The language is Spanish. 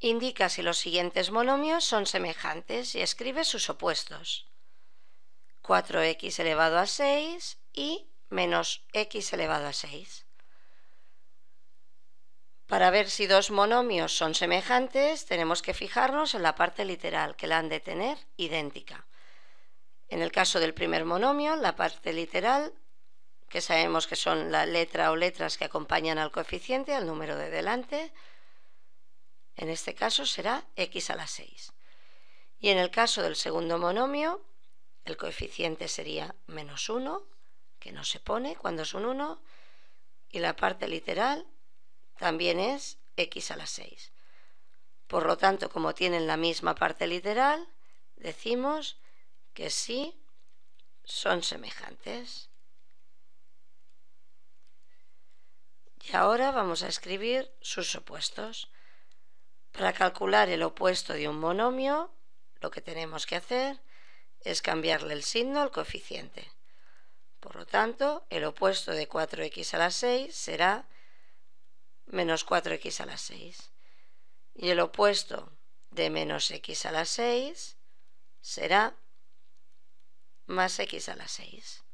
Indica si los siguientes monomios son semejantes y escribe sus opuestos. 4x elevado a 6 y menos x elevado a 6. Para ver si dos monomios son semejantes, tenemos que fijarnos en la parte literal, que la han de tener idéntica. En el caso del primer monomio, la parte literal, que sabemos que son la letra o letras que acompañan al coeficiente, al número de delante, en este caso será x a la 6. Y en el caso del segundo monomio, el coeficiente sería menos 1, que no se pone cuando es un 1, y la parte literal también es x a la 6. Por lo tanto, como tienen la misma parte literal, decimos que sí son semejantes. Y ahora vamos a escribir sus opuestos. Para calcular el opuesto de un monomio, lo que tenemos que hacer es cambiarle el signo al coeficiente. Por lo tanto, el opuesto de 4x a la 6 será menos 4x a la 6. Y el opuesto de menos x a la 6 será más x a la 6.